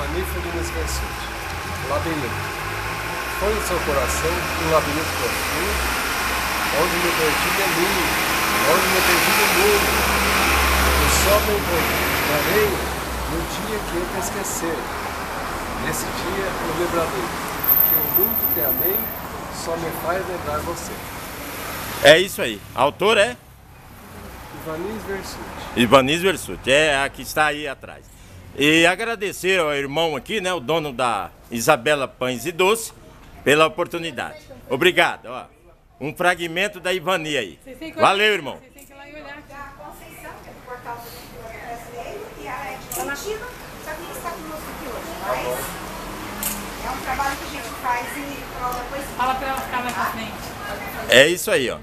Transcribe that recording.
Ivani Felinas Versuti. Labirinto. Foi em seu coração um labirinto profundo, onde me perdi de mim, onde me perdi do mundo. Eu só me encontrarei no dia que eu te esquecer. Nesse dia eu lembrarei que o muito que amei só me faz lembrar você. É isso aí. Autor é? Ivanis Versuti. Ivanis Versuti, é a que está aí atrás. E agradecer ao irmão aqui, né, o dono da Isabela Pães e Doce, pela oportunidade. Obrigado. Ó. Um fragmento da Ivani aí. Valeu, irmão. Vocês têm que ir lá e olhar. A Conceição, que é do portal do brasileiro, e a Cristina, só que está conosco aqui hoje. Mas é um trabalho que a gente faz em prol da poesia. Fala pra ela ficar mais pra frente. É isso aí, ó.